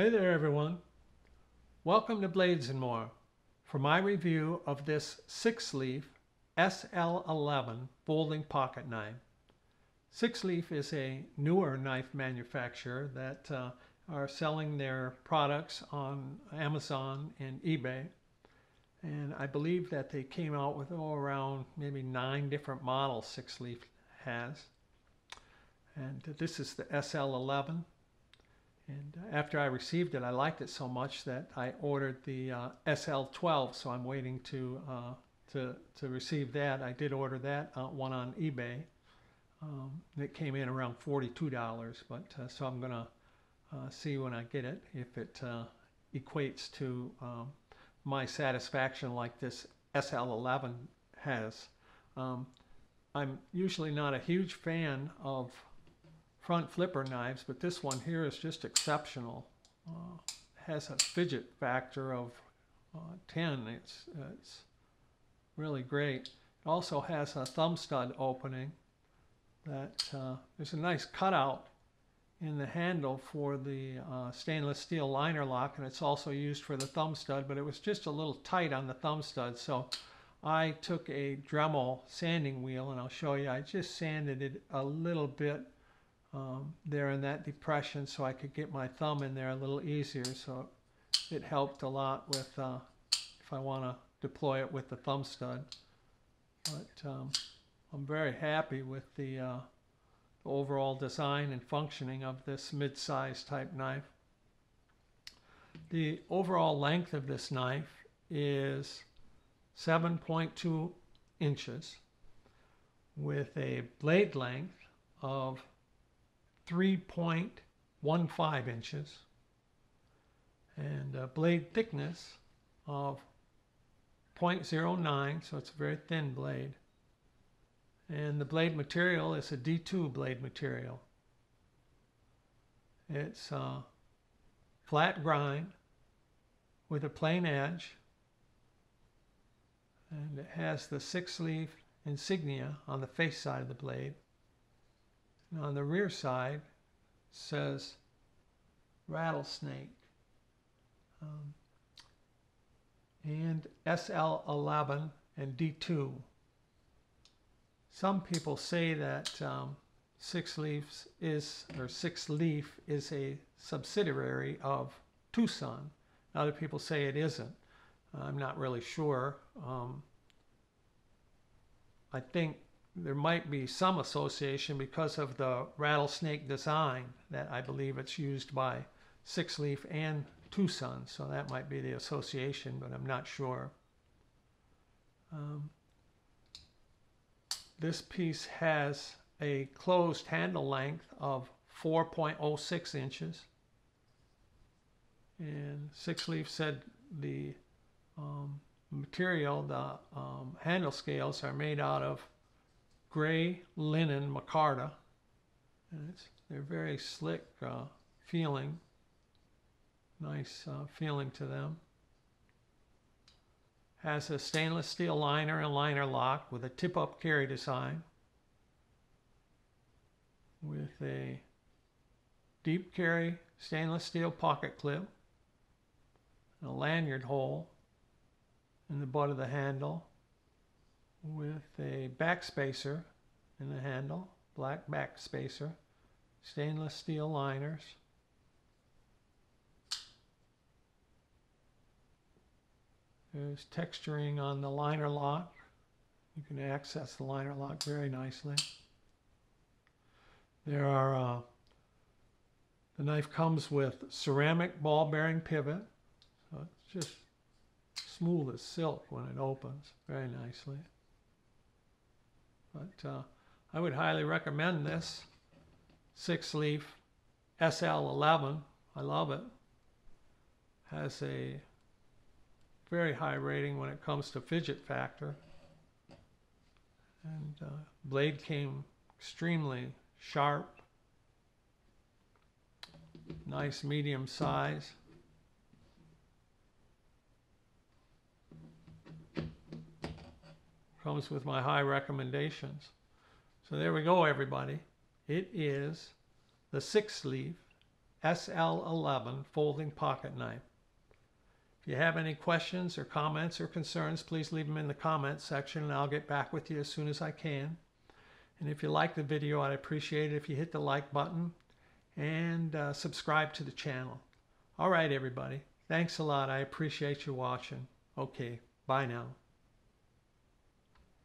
Hey there everyone. Welcome to Blades and More for my review of this Sixleaf SL11 folding pocket knife. Six Leaf is a newer knife manufacturer that uh, are selling their products on Amazon and eBay. And I believe that they came out with oh, around maybe nine different models Six Leaf has. And this is the SL11. And after I received it, I liked it so much that I ordered the uh, SL12. So I'm waiting to, uh, to, to receive that. I did order that uh, one on eBay. Um, it came in around $42, but uh, so I'm going to uh, see when I get it if it uh, equates to um, my satisfaction like this SL11 has. Um, I'm usually not a huge fan of front flipper knives, but this one here is just exceptional. Uh, has a fidget factor of uh, 10. It's, it's really great. It also has a thumb stud opening that uh, there's a nice cutout in the handle for the uh, stainless steel liner lock and it's also used for the thumb stud but it was just a little tight on the thumb stud so I took a Dremel sanding wheel and I'll show you I just sanded it a little bit um, there in that depression so I could get my thumb in there a little easier so it helped a lot with uh, if I want to deploy it with the thumb stud but um, I'm very happy with the uh, overall design and functioning of this mid-size type knife. The overall length of this knife is 7.2 inches with a blade length of 3.15 inches and a blade thickness of 0.09 so it's a very thin blade and the blade material is a D2 blade material. It's uh, flat grind with a plain edge. And it has the six leaf insignia on the face side of the blade. And on the rear side says rattlesnake. Um, and SL11 and D2 some people say that um, Six Leaves is, or Six Leaf is a subsidiary of Twosun. Other people say it isn't. I'm not really sure. Um, I think there might be some association because of the rattlesnake design that I believe it's used by Six Leaf and Twosun. So that might be the association, but I'm not sure. Um, this piece has a closed handle length of 4.06 inches. And Six Leaf said the um, material, the um, handle scales are made out of gray linen micarta. And it's, they're very slick uh, feeling, nice uh, feeling to them. Has a stainless steel liner and liner lock with a tip-up carry design. With a deep carry stainless steel pocket clip. A lanyard hole in the butt of the handle a back spacer in the handle, black back spacer, stainless steel liners, There's texturing on the liner lock. You can access the liner lock very nicely. There are, uh, the knife comes with ceramic ball bearing pivot. So it's just smooth as silk when it opens very nicely. But uh, I would highly recommend this six leaf SL11. I love it. Has a very high rating when it comes to fidget factor. And uh, blade came extremely sharp, nice medium size. Comes with my high recommendations. So there we go, everybody. It is the six leaf SL11 folding pocket knife. If you have any questions or comments or concerns, please leave them in the comments section and I'll get back with you as soon as I can. And if you like the video, I'd appreciate it if you hit the like button and uh, subscribe to the channel. All right, everybody. Thanks a lot. I appreciate you watching. Okay, bye now.